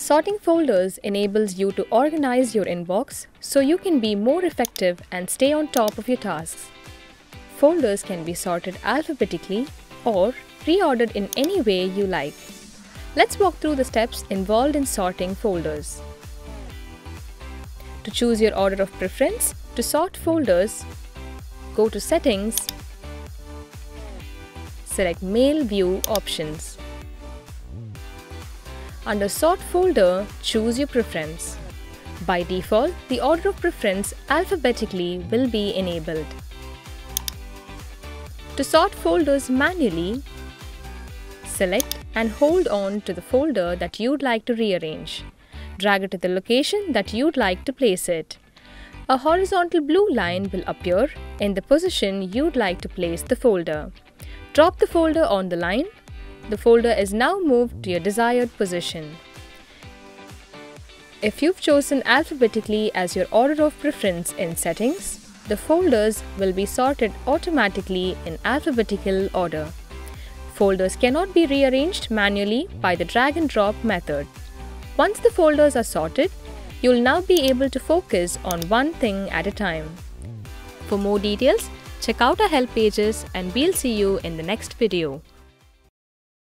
Sorting folders enables you to organize your inbox so you can be more effective and stay on top of your tasks. Folders can be sorted alphabetically or reordered in any way you like. Let's walk through the steps involved in sorting folders. To choose your order of preference, to sort folders, go to Settings, select Mail View options. Under Sort folder, choose your preference. By default, the order of preference alphabetically will be enabled. To sort folders manually, select and hold on to the folder that you'd like to rearrange. Drag it to the location that you'd like to place it. A horizontal blue line will appear in the position you'd like to place the folder. Drop the folder on the line the folder is now moved to your desired position. If you've chosen alphabetically as your order of preference in settings, the folders will be sorted automatically in alphabetical order. Folders cannot be rearranged manually by the drag and drop method. Once the folders are sorted, you'll now be able to focus on one thing at a time. For more details, check out our help pages and we'll see you in the next video.